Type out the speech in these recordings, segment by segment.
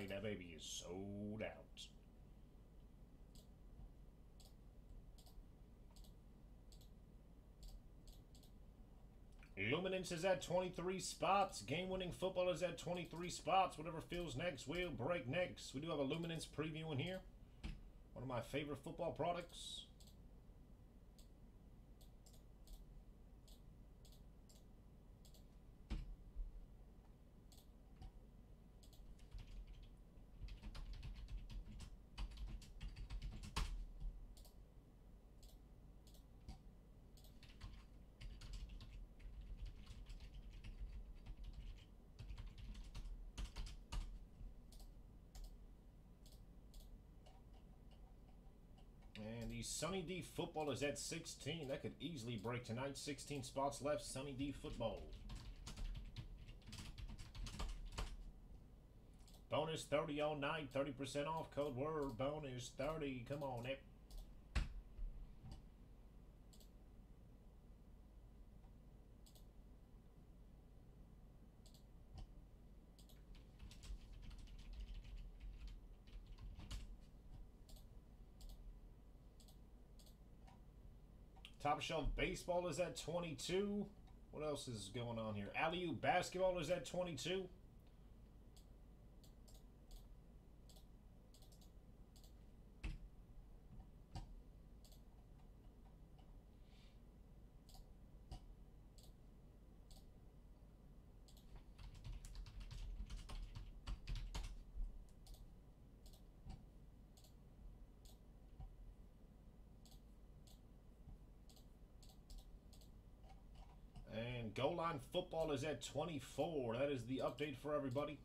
That baby is sold out. Luminance is at 23 spots. Game winning football is at 23 spots. Whatever feels next we'll break next. We do have a Luminance preview in here. One of my favorite football products. And the Sunny D football is at 16. That could easily break tonight. 16 spots left. Sunny D football. Bonus 30 on night. 30% off. Code word bonus 30. Come on, Nick. Top Shelf Baseball is at 22. What else is going on here? Alley Basketball is at 22. And Football is at 24. That is the update for everybody.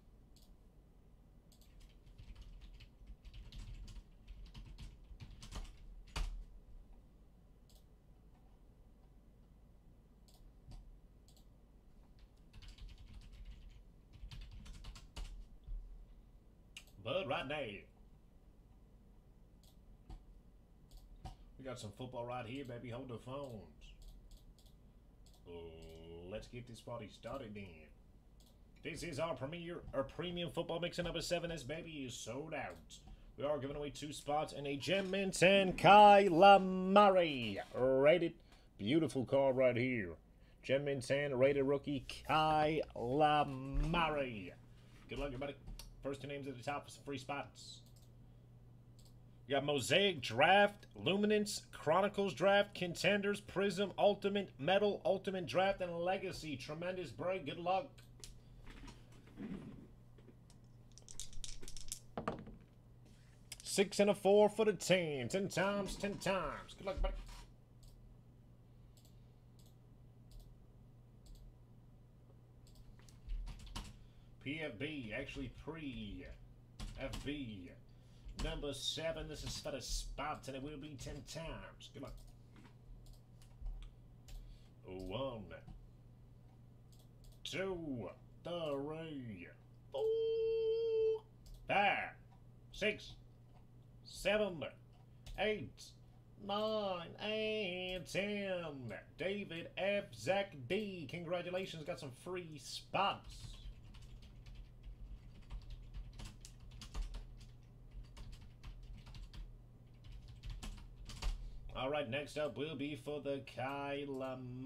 Bud right now. We got some football right here, baby. Hold the phones. Oh. Let's get this party started then. This is our premier, our premium football mixer number seven. This baby is sold out. We are giving away two spots and a Gem Minton Kyler Murray rated. Beautiful card right here. Gem Minton rated rookie Kyler Murray. Good luck, everybody. First two names at the top for some free spots. You got Mosaic Draft, Luminance, Chronicles Draft, Contenders, Prism, Ultimate, Metal, Ultimate Draft, and Legacy. Tremendous break. Good luck. Six and a four for the team. Ten times, ten times. Good luck, buddy. PFB, actually pre FB. Number seven, this is for the spot, and it will be ten times. Good luck. One, two, three, four, five, six, seven, eight, nine, and ten. David F. Zach D. Congratulations, got some free spots. All right, next up will be for the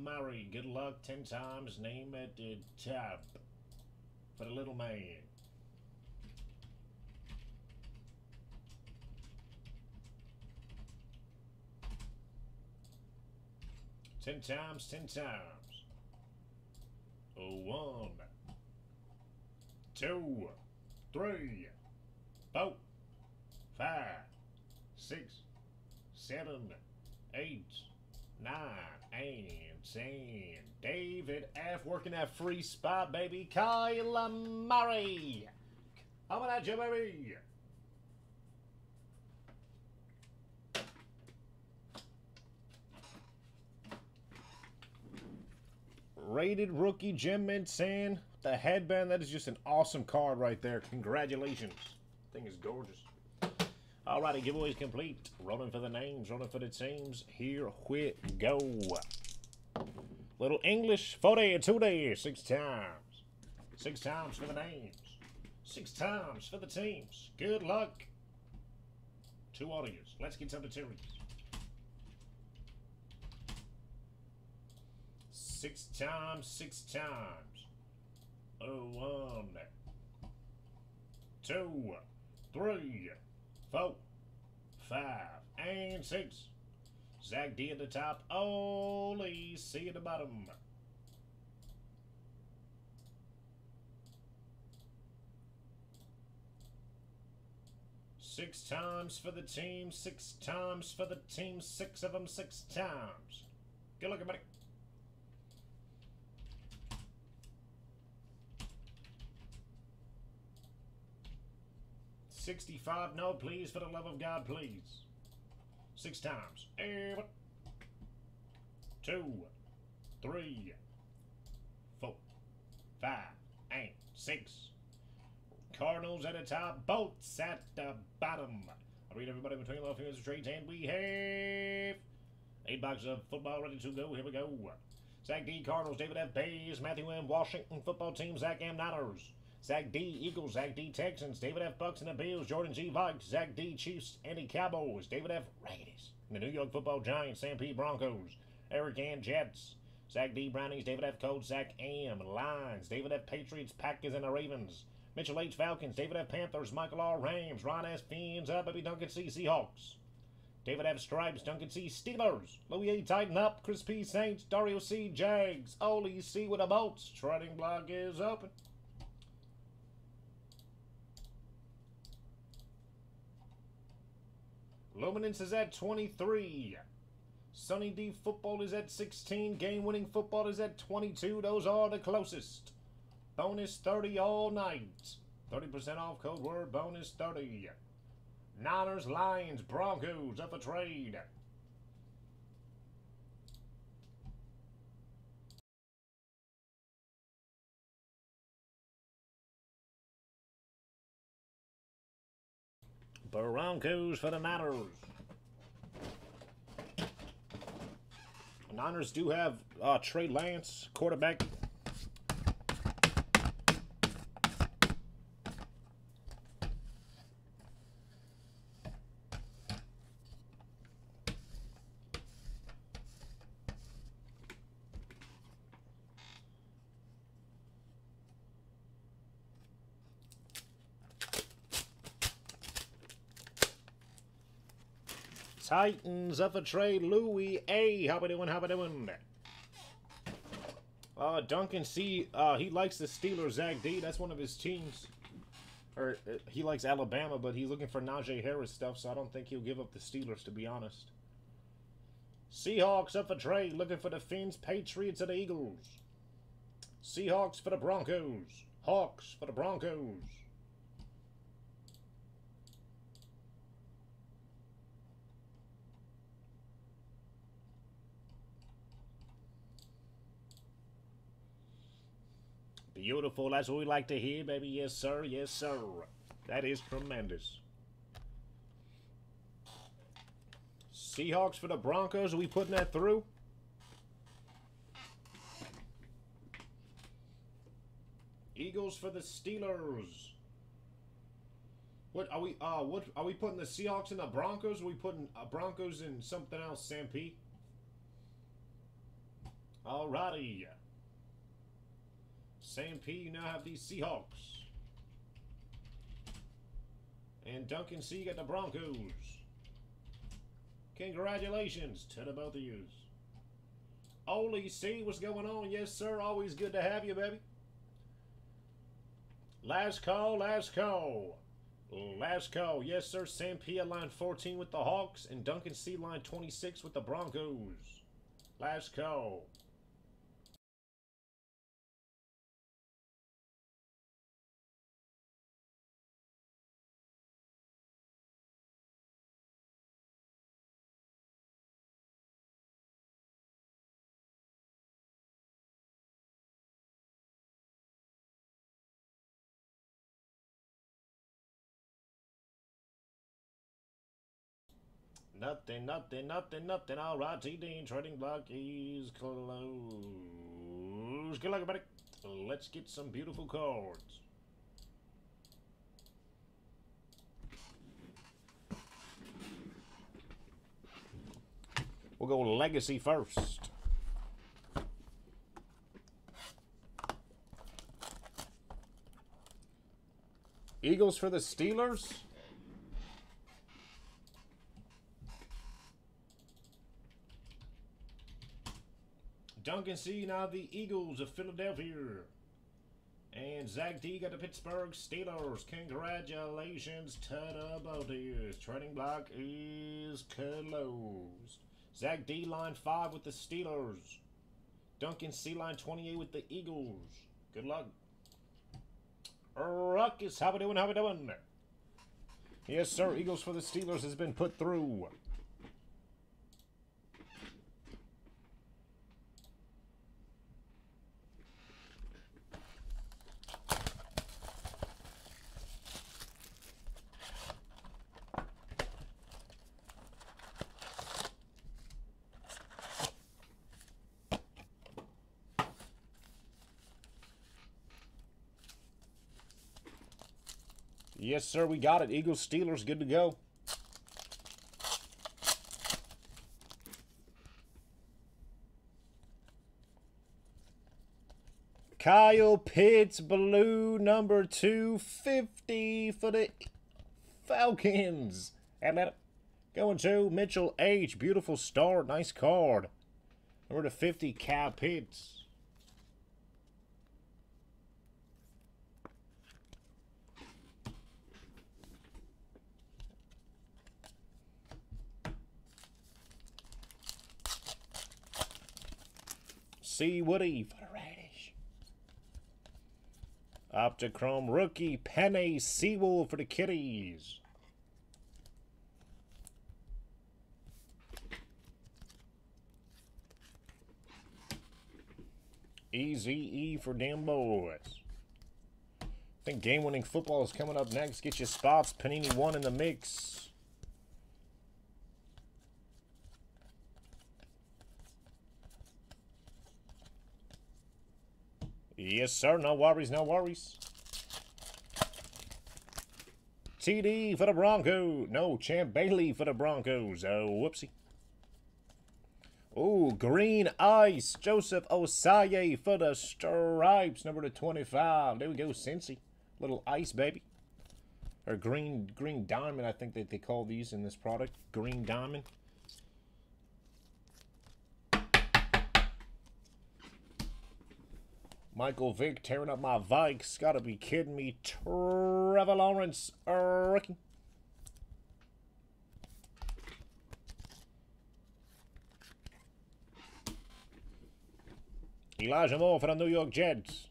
Murray. Good luck 10 times. Name at the top for the little man. Ten times, ten times. Oh, one, two, three, four, five, six, seven, eight, nine, and ten. David F. working that free spot, baby. Kyler Murray. Coming at you, baby. Rated rookie Jim Minson. The headband, that is just an awesome card right there. Congratulations. Thing is gorgeous. Alrighty, giveaways complete. Rolling for the names, rolling for the teams. Here we go. Little English, four day, two day, six times. Six times for the names. Six times for the teams. Good luck. Two audios. Let's get some materials. Six times, six times. Oh, one, two, three, four, five, and six. Zach D at the top, Oli C at the bottom. Six times for the team, six times for the team, six of them, six times. Good luck, everybody. 65. No, please, for the love of God, please. Six times. Eight, two, three, four, five, eight, six. Cardinals at the top, boats at the bottom. I read everybody between left fingers of trades, and we have eight boxes of football ready to go. Here we go. Zach D. Cardinals, David F. Bays, Matthew M. Washington football team, Zach M. Niners. Zach D. Eagles, Zach D. Texans, David F. Bucks and the Bills, Jordan G. Vikes, Zach D. Chiefs, Andy Cowboys, David F. Raiders, the New York Football Giants, Sam P. Broncos, Eric Ann Jets, Zach D. Brownies, David F. Colts, Zach M. Lions, David F. Patriots, Packers, and the Ravens. Mitchell H. Falcons, David F. Panthers, Michael R. Rams, Ron S. Fiends, uh, up, baby Duncan C. Seahawks. David F. Stripes, Duncan C. Steelers, Louis A. Tighten Up, Chris P. Saints, Dario C. Jags, Ole C. with the bolts. Trading block is open. Luminance is at 23. Sunny D football is at 16. Game winning football is at 22. Those are the closest. Bonus 30 all night. 30% off code word bonus 30. Niners, Lions, Broncos up a trade. Broncos for the Niners. The Niners do have uh, Trey Lance, quarterback. Titans up a trade. Louis A. How we doing? How we doing? Uh, Duncan C. Uh, he likes the Steelers. Zach D. That's one of his teams. Or uh, he likes Alabama, but he's looking for Najee Harris stuff, so I don't think he'll give up the Steelers, to be honest. Seahawks up for trade, looking for the Finns, Patriots, and the Eagles. Seahawks for the Broncos. Hawks for the Broncos. Beautiful. That's what we like to hear, baby. Yes, sir. Yes, sir. That is tremendous. Seahawks for the Broncos. Are we putting that through? Eagles for the Steelers. What are we? Uh, what are we putting the Seahawks and the Broncos? Are we putting uh, Broncos in something else, Sam P? Alrighty. Sam P, you now have the Seahawks. And Duncan C you got the Broncos. Congratulations to the both of you. Ole C, what's going on? Yes, sir. Always good to have you, baby. Last call, last call. Last call. Yes, sir. Sam P at line 14 with the Hawks and Duncan C line 26 with the Broncos. Last call. Nothing, nothing, nothing, nothing. All right, T-Dean trading block is closed. Good luck, everybody. Let's get some beautiful cards. We'll go Legacy first. Eagles for the Steelers. Duncan C. Now the Eagles of Philadelphia. And Zach D got the Pittsburgh Steelers. Congratulations to the. Trading block is closed. Zach D line 5 with the Steelers. Duncan C line 28 with the Eagles. Good luck. Ruckus, how we doing? How we doing? Yes, sir. Eagles for the Steelers has been put through. Yes, sir, we got it. Eagles, Steelers, good to go. Kyle Pitts, blue number 250 for the Falcons. Atlanta. Going to Mitchell H. Beautiful start. Nice card. Number to 50, Kyle Pitts. C. Woody for the Radish. Optichrome rookie Penei Sewell for the Kitties. Easy E for damn boys. I think game-winning football is coming up next. Get your spots. Panini 1 in the mix. Yes, sir. No worries, no worries. TD for the Broncos. No, Champ Bailey for the Broncos. Oh, whoopsie. Oh, Green Ice. Joseph Ossai for the Stripes. Number to 25. There we go, Cincy. Little ice, baby. Or green green diamond, I think that they call these in this product. Green diamond. Michael Vick tearing up my Vikes. Gotta be kidding me. Trevor Lawrence, rookie. Elijah Moore for the New York Jets.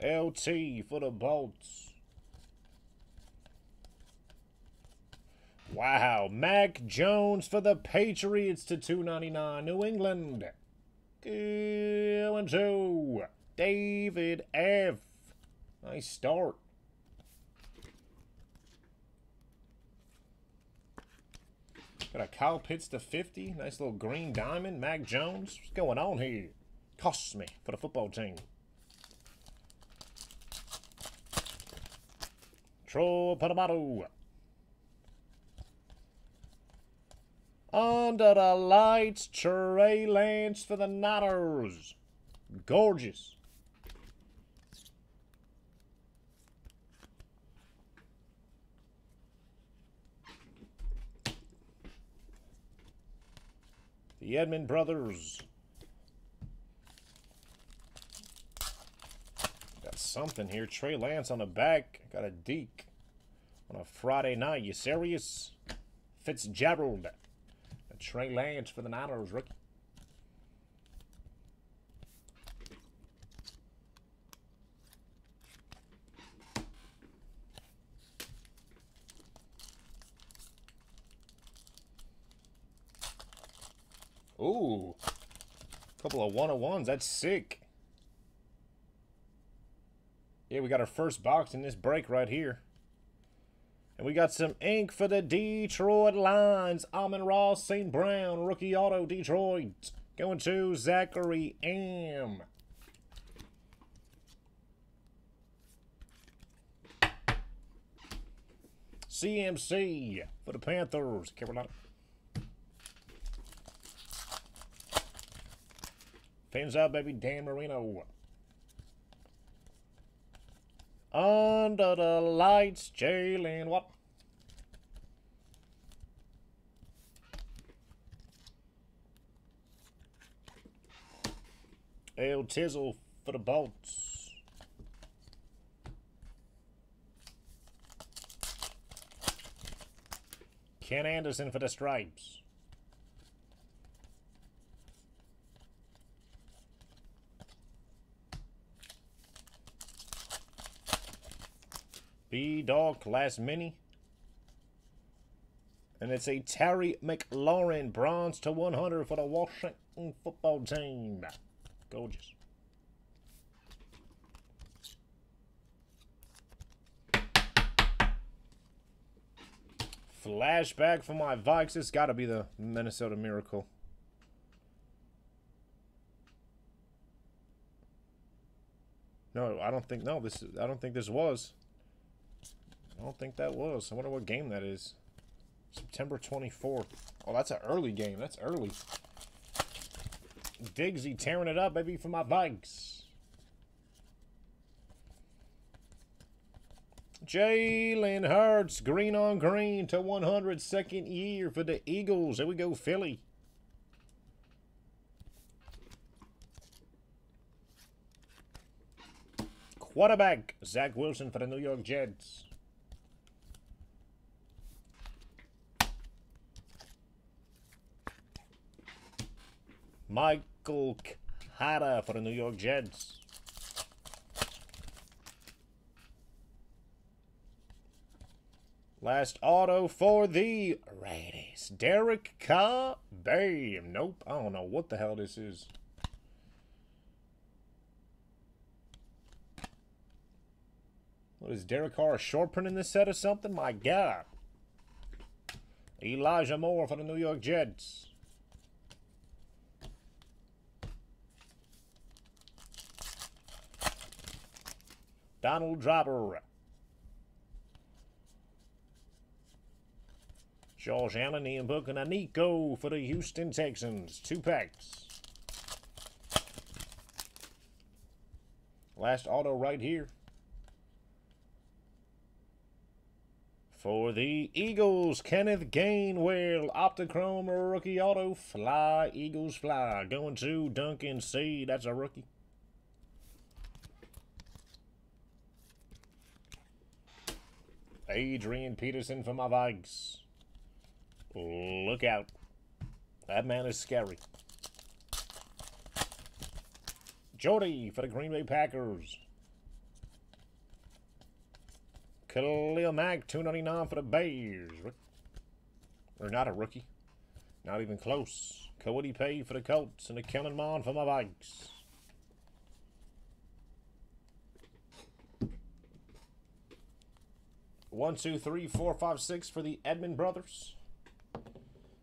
LT for the Bolts. Wow, Mac Jones for the Patriots to 299. New England. Going to David F. Nice start. Got a Kyle Pitts to 50. Nice little green diamond. Mac Jones. What's going on here? Costs me for the football team. Troy Panamato. Under the lights, Trey Lance for the Niners. Gorgeous. The Edmond brothers. Got something here. Trey Lance on the back. Got a deke on a Friday night. You serious? Fitzgerald. Trey Lance for the Niners rookie. Ooh. a Couple of one-on-ones. That's sick. Yeah, we got our first box in this break right here. And we got some ink for the Detroit Lions. Amon-Ra, St. Brown, rookie auto, Detroit. Going to Zachary M. CMC for the Panthers, Carolina. Fins up, baby. Dan Marino. Under the lights, Jalen what? El Tizzle for the Bolts. Ken Anderson for the Stripes. B Dog Class mini. And it's a Terry McLaurin bronze to 100 for the Washington football team. Gorgeous. Flashback for my Vikes. It's got to be the Minnesota Miracle. No, I don't think. No, this. I don't think this was. I don't think that was. I wonder what game that is. September 24th. Oh, that's an early game. That's early. Diggsy tearing it up, baby, for my Vikes. Jalen Hurts, green on green to 100, second year for the Eagles. There we go, Philly. Quarterback, Zach Wilson for the New York Jets. Michael Carter for the New York Jets. Last auto for the Raiders. Derek Carr. Bam. Nope. I don't know what the hell this is. What is Derek Carr, a short print in this set or something? My God. Elijah Moore for the New York Jets. Donald Driver. Josh Allen, Ian Book, and Nico for the Houston Texans. Two packs. Last auto right here. For the Eagles, Kenneth Gainwell, Optichrome rookie auto, fly, Eagles fly. Going to Duncan C, that's a rookie. Adrian Peterson for my Vikes. Look out. That man is scary. Jody for the Green Bay Packers. Khalil Mack, 299 for the Bears. Or not a rookie. Not even close. Cody Pay for the Colts and the Kellen Mond for my Vikes. One, two, three, four, five, six for the Edmond brothers.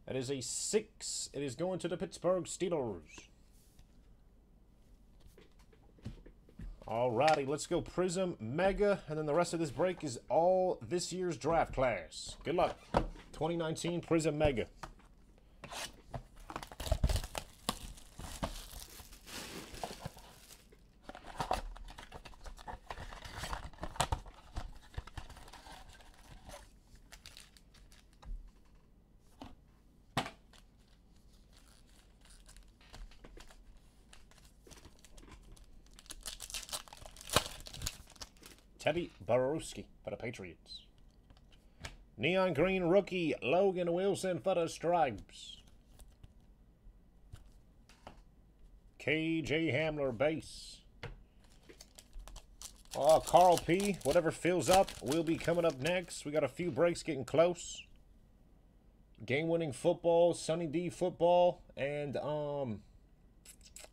That is a six. It is going to the Pittsburgh Steelers. Alrighty, let's go Prism Mega, and then the rest of this break is all this year's draft class. Good luck. 2019 Prism Mega. Borowski for the Patriots. Neon Green rookie Logan Wilson for the Stripes. KJ Hamler base. Oh, Carl P. Whatever fills up will be coming up next. We got a few breaks getting close. Game-winning football, Sunny D football, and um,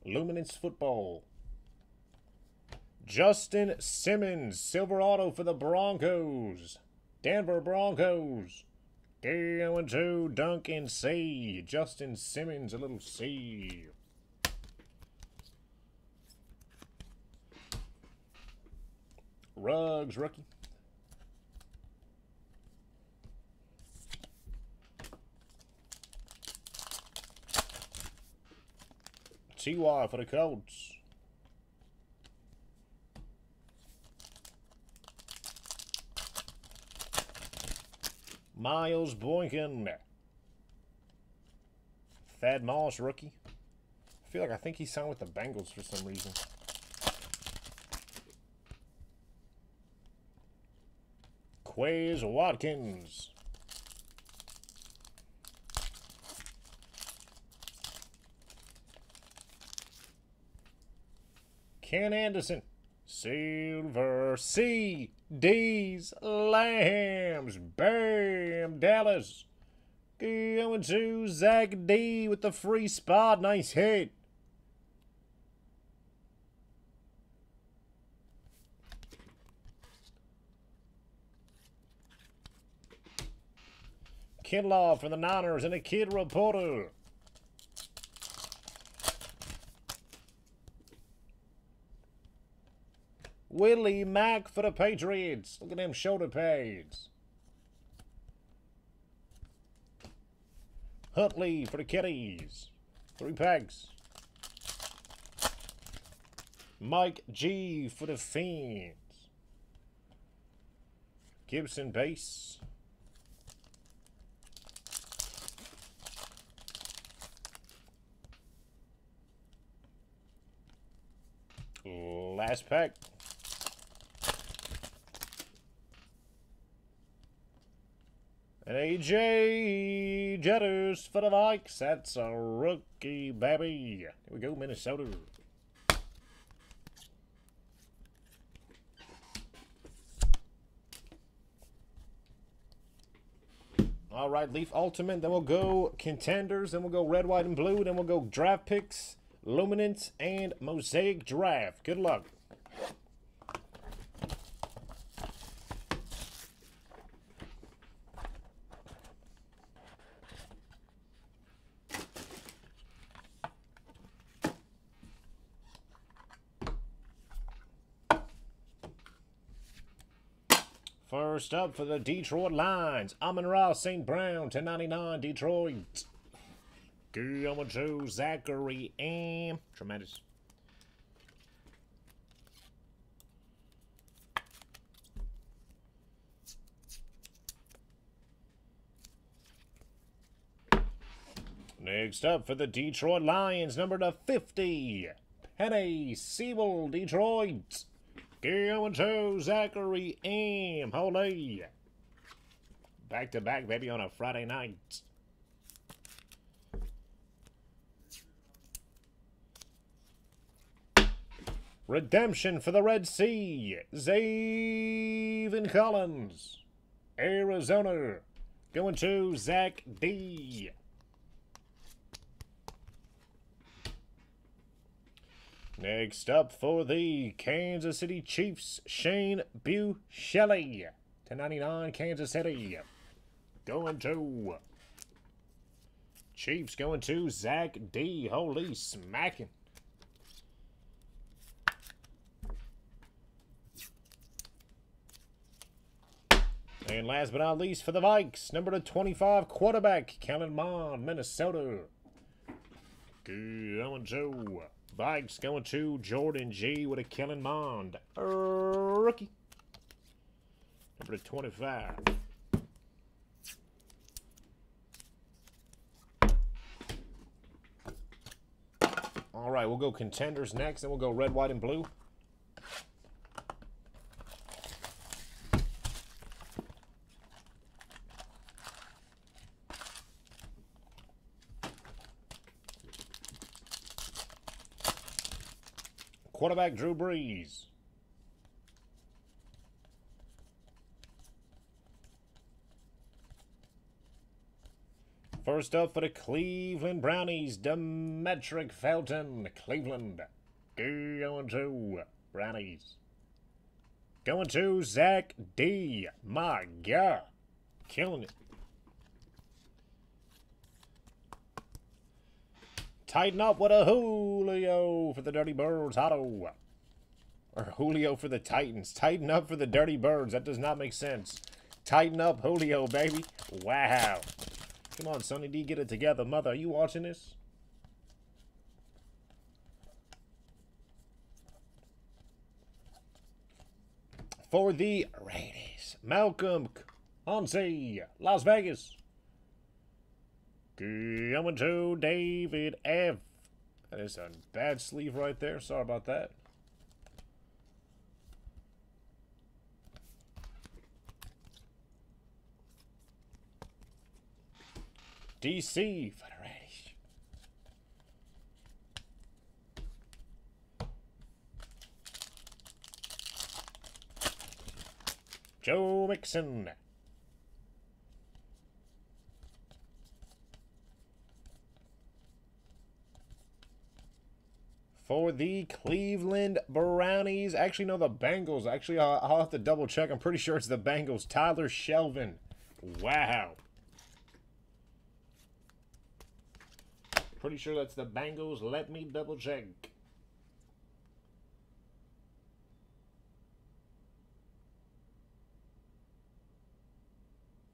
Luminance football. Justin Simmons, silver auto for the Broncos. Denver Broncos. Going to Duncan C. Justin Simmons, a little C. Rugs, rookie. T.Y. for the Colts. Miles Boykin. Thad Moss, rookie. I feel like I think he signed with the Bengals for some reason. Quez Watkins. Ken Anderson. Silver C. D's Lambs. Bam. Dallas. Going to Zach D with the free spot. Nice hit. Kinlaw for the Niners and a kid reporter. Willie Mack for the Patriots. Look at him, shoulder pads. Huntley for the Kitties. Three packs. Mike G for the Fiends. Gibson base. Last pack. And AJ Jetters for the Vikes. That's a rookie, baby. Here we go, Minnesota. All right, Leaf Ultimate. Then we'll go Contenders. Then we'll go Red, White, and Blue. Then we'll go Draft Picks, Luminance, and Mosaic Draft. Good luck. First up for the Detroit Lions, Amon-Ra St. Brown, 1099 Detroit. Going to Zachary and tremendous. Next up for the Detroit Lions, number to 50, Penei Sewell, Detroit. Going to Zachary M. Holy. Back to back, baby, on a Friday night. Redemption for the Red Sea. Zaven Collins. Arizona. Going to Zach D. Next up for the Kansas City Chiefs, Shane Buechele. To 99, Kansas City. Going to... Chiefs going to Zach D. Holy smacking. And last but not least for the Vikes, number to 25 quarterback, Kellen Mond, Minnesota. Going to Vikes going to Jordan G with a Kellen Mond. rookie. Number 25. All right, we'll go contenders next, and we'll go red, white, and blue. Quarterback Drew Brees. First up for the Cleveland Brownies, Demetric Felton, Cleveland. Going to Brownies. Going to Zach D. My God. Killing it. tighten up what a Julio for the Dirty Birds auto. Or Julio for the Titans. Tighten up for the Dirty Birds. That does not make sense. Tighten up Julio, baby. Wow. Come on, Sonny D, get it together. Mother, are you watching this? For the Raiders, Malcolm Hansi, Las Vegas. Coming to David F. That is a bad sleeve right there. Sorry about that. DC Federation. Joe Mixon. For the Cleveland Brownies. Actually, no, the Bengals. Actually, I'll, I'll have to double check. I'm pretty sure it's the Bengals. Tyler Shelvin. Wow. Pretty sure that's the Bengals. Let me double check.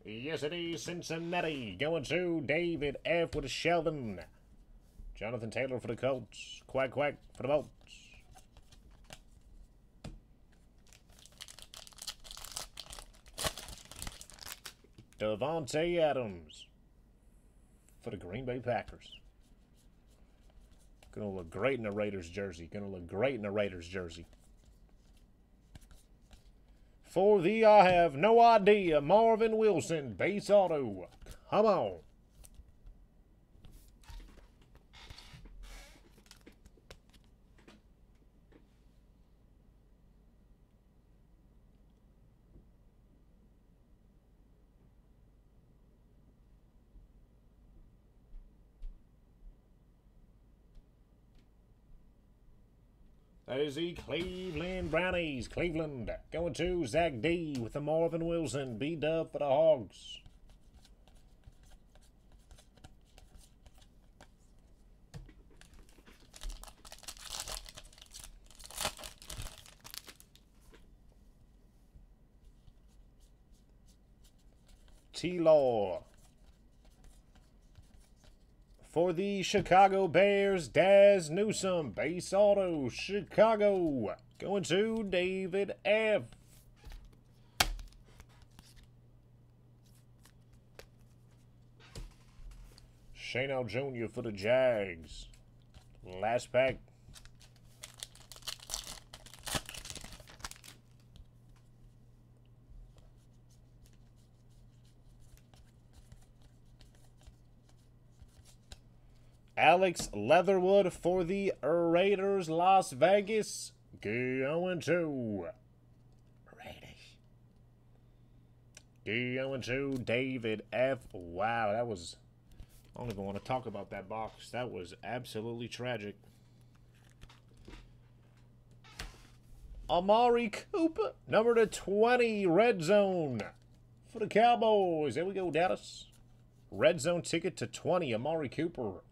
Yes, it is Cincinnati. Going to David F. with Shelvin. Jonathan Taylor for the Colts. Quack, quack for the Bolts. Davante Adams for the Green Bay Packers. Gonna look great in a Raiders jersey. Gonna look great in a Raiders jersey. For the I have no idea, Marvin Wilson, base auto. Come on. That is the Cleveland Brownies. Cleveland going to Zach D with the Marvin Wilson. B dub for the Hogs. T-Law. For the Chicago Bears, Dazz Newsome, base auto, Chicago. Going to David F. Shane Jr. for the Jags. Last pack. Alex Leatherwood for the Raiders Las Vegas. Going to Raiders. Going to David F. Wow, that was. I don't even want to talk about that box. That was absolutely tragic. Amari Cooper, number to 20, red zone for the Cowboys. There we go, Dallas. Red zone ticket to 20, Amari Cooper.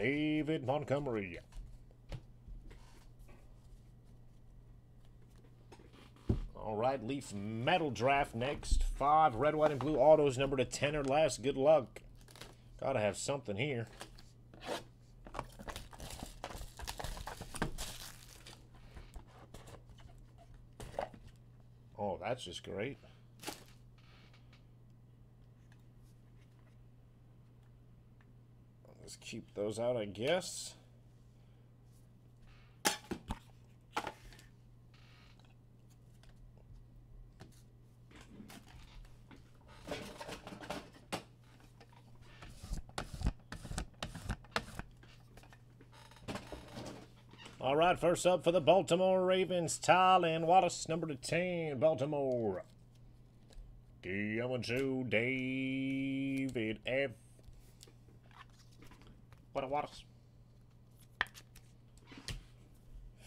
David Montgomery. All right, Leaf Metal Draft next. Five red, white, and blue autos, number to 10 or less. Good luck. Gotta have something here. Oh, that's just great. Keep those out, I guess. All right, first up for the Baltimore Ravens, Tylan Wallace, number to 10, Baltimore. Going to David F. What a waters.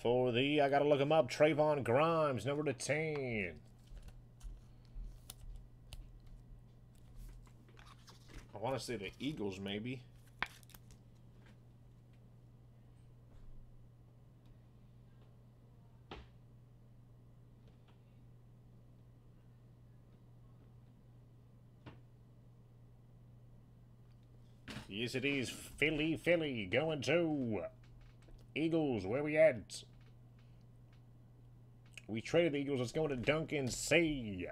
For the, I gotta look him up, Trayvon Grimes, number to 10. I want to say the Eagles, maybe. Yes, it is. Philly, Philly, going to Eagles. Where we at? We traded the Eagles. Let's go to Duncan C.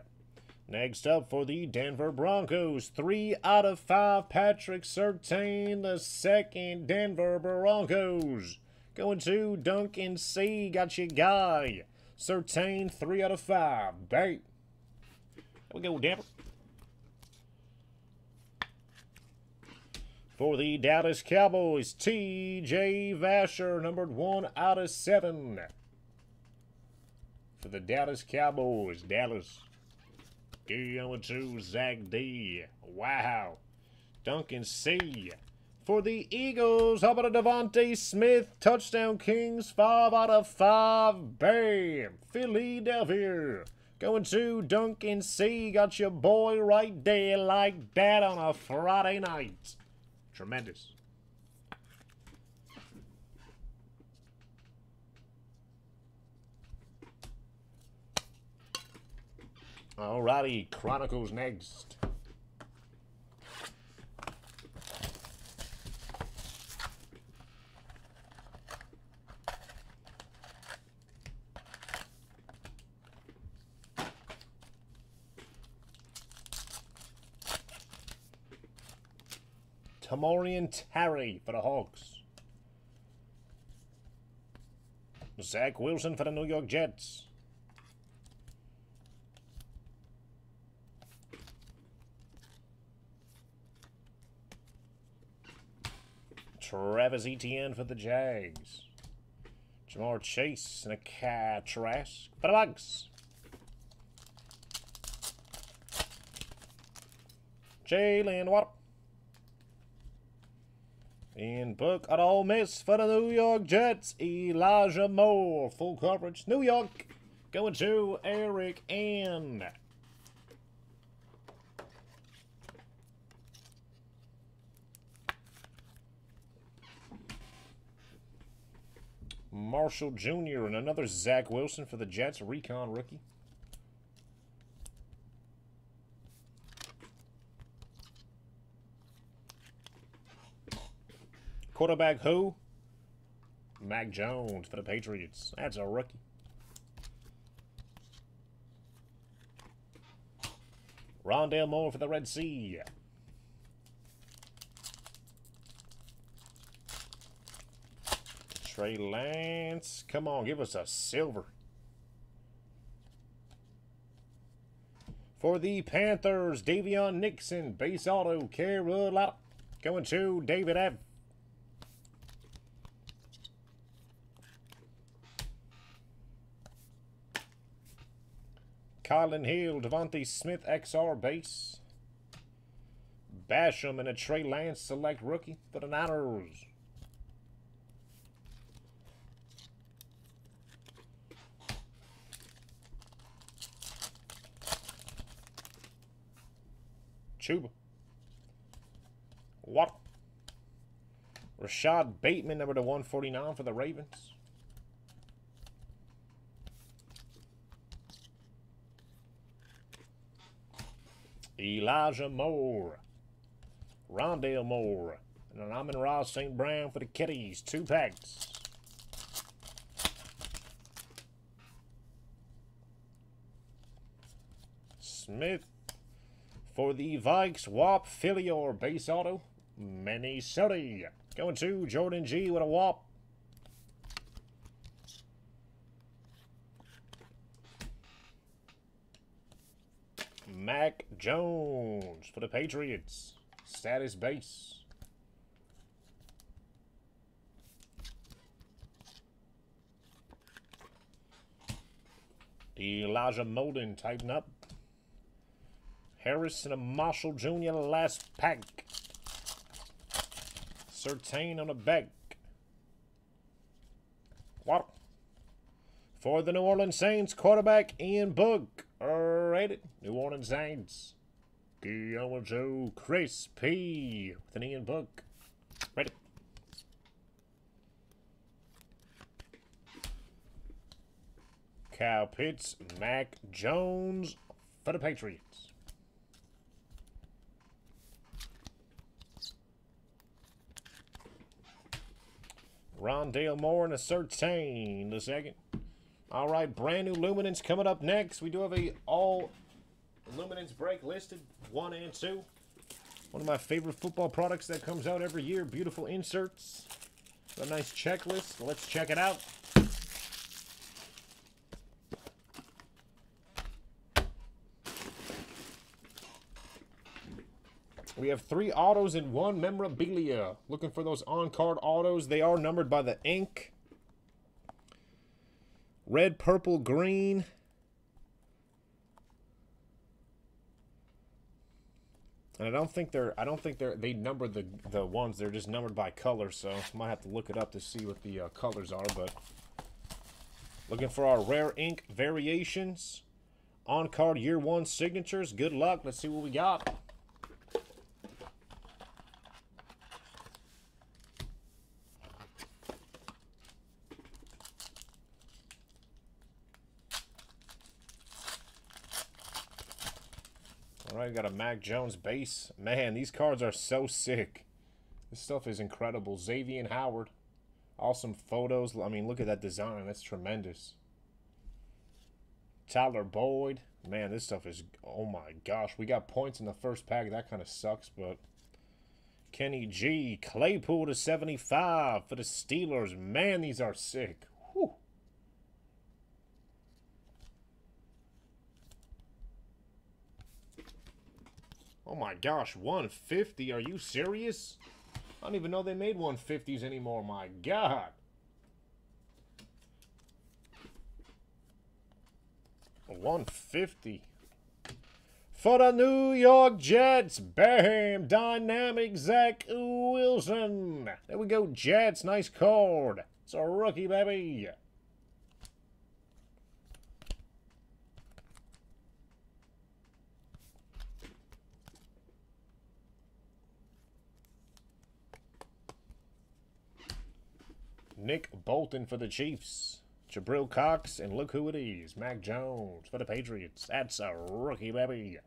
Next up for the Denver Broncos, three out of five. Patrick Surtain, the second Denver Broncos. Going to Duncan C. Got your guy. Surtain, three out of five. Bang. There we go, Denver. For the Dallas Cowboys, T.J. Vasher, numbered one out of seven. For the Dallas Cowboys, Dallas. Number two, Zach D. Wow. Duncan C. For the Eagles, how about a DeVonta Smith? Touchdown Kings, five out of five. Bam. Philadelphia. Going to Duncan C. Got your boy right there like that on a Friday night. Tremendous. Alrighty, Chronicles next. Tamorrion Terry for the Hawks. Zach Wilson for the New York Jets. Travis Etienne for the Jags. Ja'Marr Chase and a cat trash for the Bugs. Jalen Waddle. In book at all Miss for the New York Jets, Elijah Moore. Full coverage. New York going to Eric and Marshall Jr. and another Zach Wilson for the Jets, recon rookie. Quarterback who? Mac Jones for the Patriots. That's a rookie. Rondale Moore for the Red Sea. Trey Lance. Come on, give us a silver. For the Panthers, Daviyon Nixon, base auto, Carolina. Going to David F. Kylin Hill, DeVonta Smith, XR base. Basham and a Trey Lance select rookie for the Niners. Chuba. What? Rashod Bateman, number to 149 for the Ravens. Elijah Moore. Rondale Moore. And an Amon-Ra St. Brown for the Kitties. Two packs. Smith for the Vikes, Wop, Phillior, base auto, Minnesota. Going to Jordan G with a Wop. Mac Jones for the Patriots. Status base. Elijah Molden tighten up. Harrison and Marshall Jr. last pack. Surtain on the back. What? For the New Orleans Saints, quarterback Ian Book. Alright, New Orleans Saints. Guillermo Joe Chris P. with an Ian Book. Ready. Kyle Pitts, Mac Jones for the Patriots. Rondale Moore and a Surtain the second. All right, brand new Luminance coming up next. We do have a all Luminance break listed, one and two. One of my favorite football products that comes out every year. Beautiful inserts. A nice checklist. Let's check it out. We have three autos and one memorabilia. Looking for those on-card autos. They are numbered by the ink. Red, purple, green. And I don't think they're I don't think they're they number the the ones. They're just numbered by color so might have to look it up to see what the uh, colors are but looking for our rare ink variations. On card year one signatures. Good luck. Let's see what we got Right, got a Mac Jones base. Man, these cards are so sick. This stuff is incredible. Xavier Howard. Awesome photos. I mean, look at that design. That's tremendous. Tyler Boyd. Man, this stuff is... Oh, my gosh. We got points in the first pack. That kind of sucks, but... Kenny G. Claypool to 75 for the Steelers. Man, these are sick. Oh my gosh, 150? Are you serious? I don't even know they made 150s anymore. My God. One fifty for the New York Jets. Bam! Dynamic Zach Wilson. There we go, Jets. Nice card. It's a rookie, baby. Nick Bolton for the Chiefs. Jabril Cox, and look who it is. Mac Jones for the Patriots. That's a rookie, baby.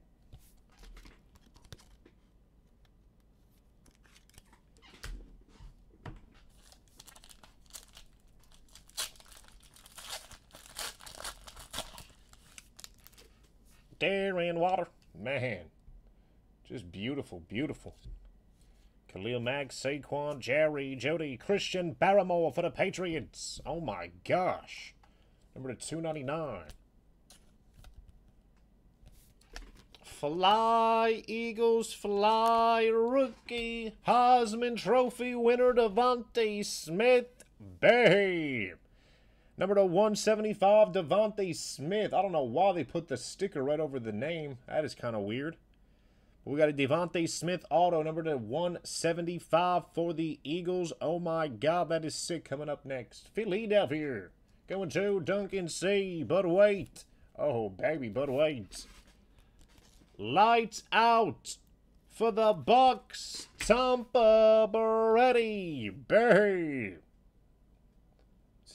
Darren Waller. Man, just beautiful, beautiful. Khalil Mack, Saquon, Jerry, Jody, Christian Barmore for the Patriots. Oh my gosh. Number 299. Fly, Eagles, fly, rookie, Heisman Trophy winner, DeVonta Smith, babe. Number to 175, DeVonta Smith. I don't know why they put the sticker right over the name. That is kind of weird. We got a DeVonta Smith auto, number to 175 for the Eagles. Oh my God, that is sick. Coming up next, Philadelphia. Going to Duncan C. But wait. Oh, baby, but wait. Lights out for the Bucks. Tampa Brady. Bay.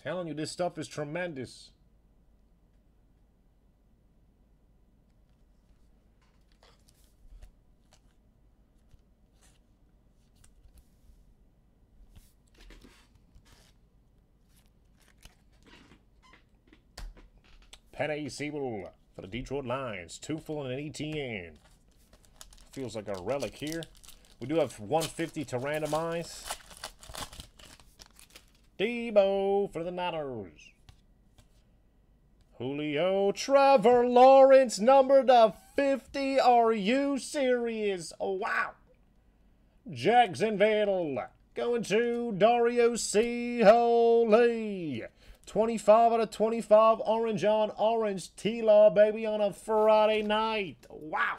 Telling you, this stuff is tremendous. Penei Sewell for the Detroit Lions. Two full and an ETN. Feels like a relic here. We do have 150 to randomize. Debo for the Niners. Julio Trevor Lawrence, number to 50. Are you serious? Oh, wow. Jacksonville going to Dario C. Holy. 25 out of 25 orange on orange T-Law, baby, on a Friday night. Wow.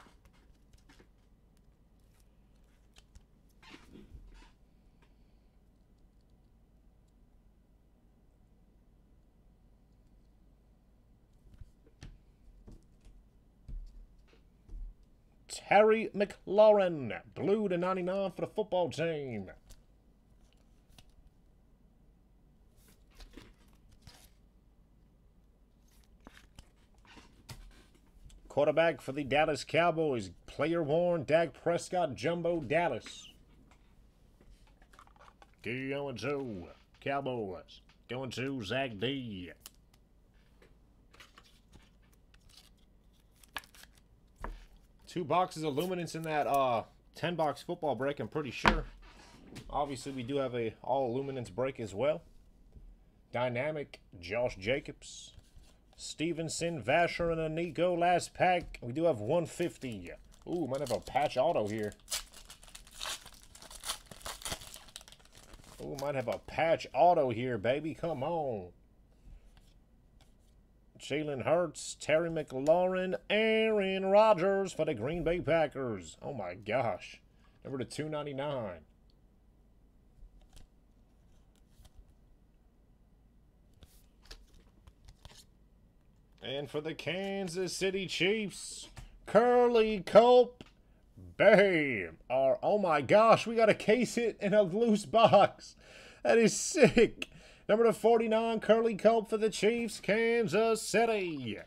Terry McLaurin, blue to 99 for the football team. Quarterback for the Dallas Cowboys, player worn Dak Prescott Jumbo Dallas. Going to Cowboys. Going to Zach D. Two boxes of luminance in that uh 10 box football break, I'm pretty sure. Obviously, we do have a all luminance break as well. Dynamic, Josh Jacobs, Stevenson, Vasher, and Nico last pack. We do have 150. Ooh, might have a patch auto here. Ooh, might have a patch auto here, baby. Come on. Jalen Hurts, Terry McLaurin, Aaron Rodgers for the Green Bay Packers. Oh my gosh. Number to 299. And for the Kansas City Chiefs, Curley Culp. Bam! Or, oh my gosh, we got a case hit in a loose box. That is sick. Number to 49, Curley Culp for the Chiefs, Kansas City.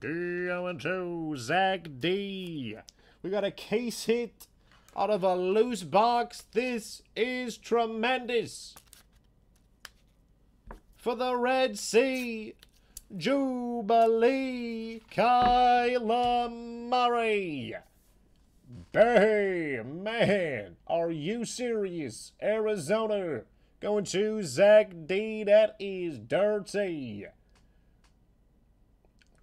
Going to Zach D. We got a case hit out of a loose box. This is tremendous. For the Red Sea, Jubilee, Kyler Murray. Bam! Man, are you serious? Arizona going to Zach D. That is dirty.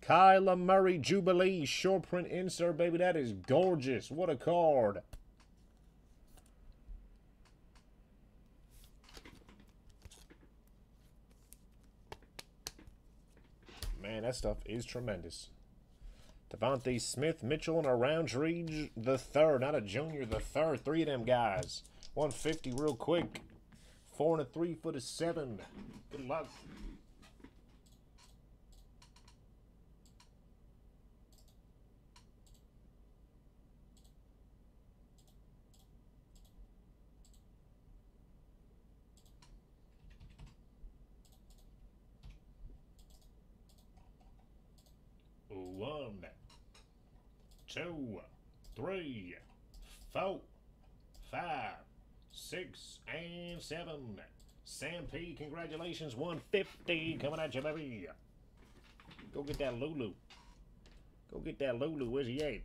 Kyler Murray Jubilee short print insert, baby. That is gorgeous. What a card. Man, that stuff is tremendous. DeVonta Smith, Mitchell, and a Rountree the third, not a junior, the third. Three of them guys. 150 real quick. Four and a three for the seven. Good luck. One, two, three, four, five, six, and seven. Sam P, congratulations, 150 coming at you, baby. Go get that Lulu. Go get that Lulu. Where's he at?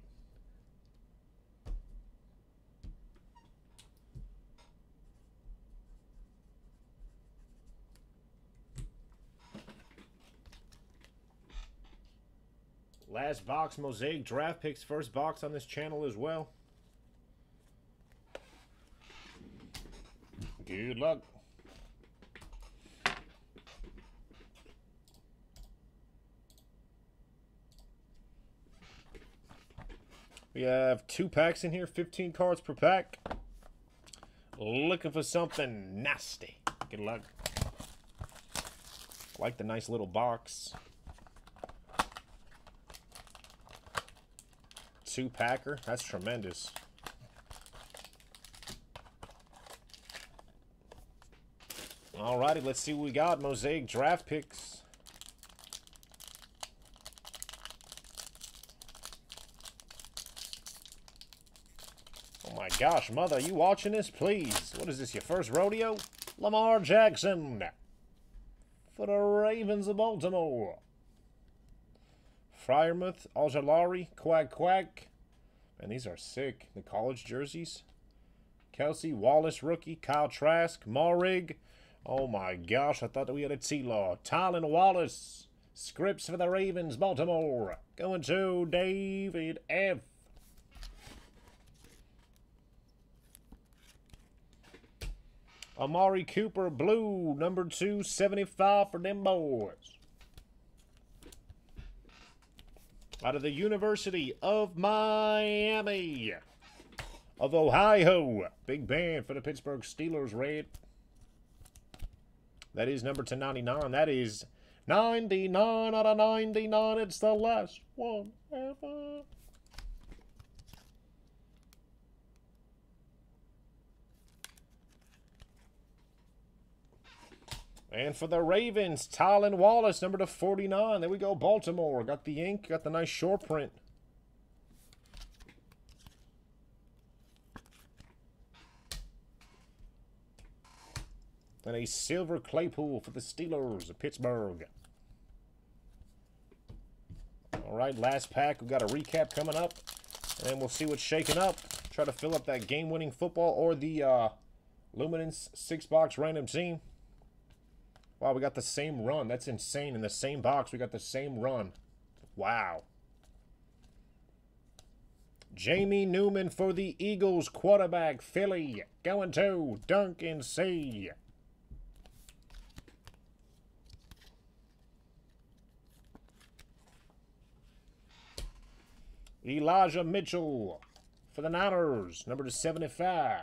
Last box, Mosaic Draft Picks. First box on this channel as well. Good luck. We have two packs in here, 15 cards per pack. Looking for something nasty. Good luck. Like the nice little box. Two packer. That's tremendous. Alrighty, let's see what we got. Mosaic draft picks. Oh my gosh, mother, you watching this? Please. What is this, your first rodeo? Lamar Jackson. For the Ravens of Baltimore. Freiermuth, Ojulari, Quack Quack. Man, these are sick. The college jerseys. Kelsey, Wallace, rookie. Kyle Trask, Marig. Oh my gosh, I thought we had a T-Law. Tylan Wallace. Scripts for the Ravens, Baltimore. Going to David F. Amari Cooper, blue, number 275 for them boys. Out of the University of Miami. Of Ohio. Big band for the Pittsburgh Steelers, red. That is number to 99. That is 99 out of 99. It's the last one ever. And for the Ravens, Tylan Wallace, number to 49. There we go, Baltimore. Got the ink, got the nice short print. And a silver Claypool for the Steelers of Pittsburgh. All right, last pack. We've got a recap coming up. And we'll see what's shaking up. Try to fill up that game-winning football or the uh, Luminance six-box random team. Wow, we got the same run. That's insane. In the same box, we got the same run. Wow. Jamie Newman for the Eagles quarterback, Philly. Going to Duncan C. Elijah Mitchell for the Niners, number to 75.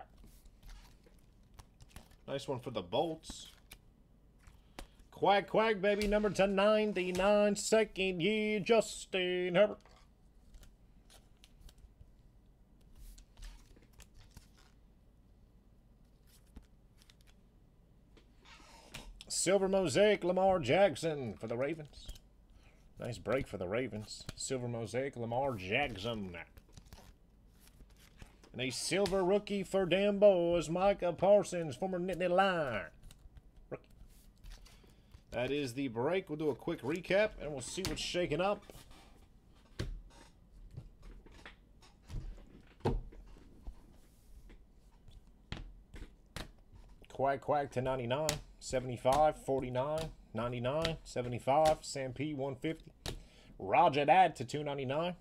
Nice one for the Bolts. Quack, quack, baby, number to 99, second year, Justin Herbert. Silver Mosaic, Lamar Jackson for the Ravens. Nice break for the Ravens. Silver Mosaic, Lamar Jackson. And a silver rookie for them boys, Micah Parsons, former Nittany Lion. That is the break. We'll do a quick recap, and we'll see what's shaking up. Quack Quack to 99, 75, 49, 99, 75, Sam P 150. Roger that to 299.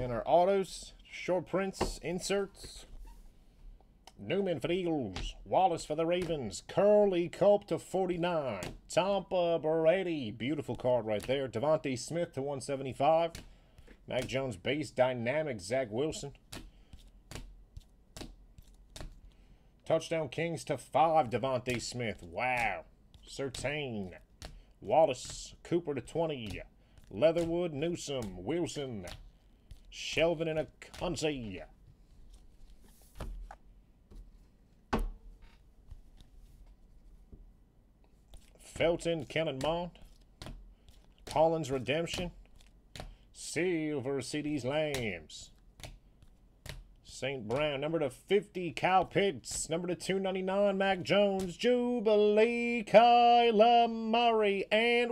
And our autos, short prints, inserts. Newman for the Eagles. Wallace for the Ravens. Curley Culp to 49. Tampa Brady. Beautiful card right there. DeVonta Smith to 175. Mac Jones base dynamic. Zach Wilson. Touchdown Kings to 5. DeVonta Smith. Wow. Surtain. Wallace. Cooper to 20. Leatherwood. Newsome. Wilson. Shelvin and a Kunze. Felton, Kellen Mond. Collins Redemption. Silver Cities Lambs. St. Brown, number to 50, Kyle Pitts. Number to 299, Mac Jones. Jubilee, Kyler Murray. And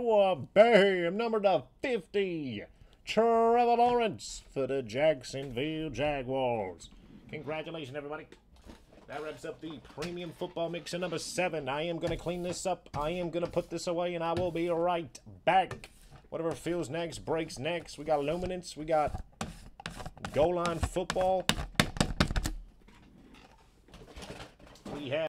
bam, number to 50, Trevor Lawrence for the Jacksonville Jaguars. Congratulations, everybody. That wraps up the premium football mixer number seven. I am going to clean this up. I am going to put this away, and I will be right back. Whatever feels next, breaks next. We got Luminance. We got goal line football. We have.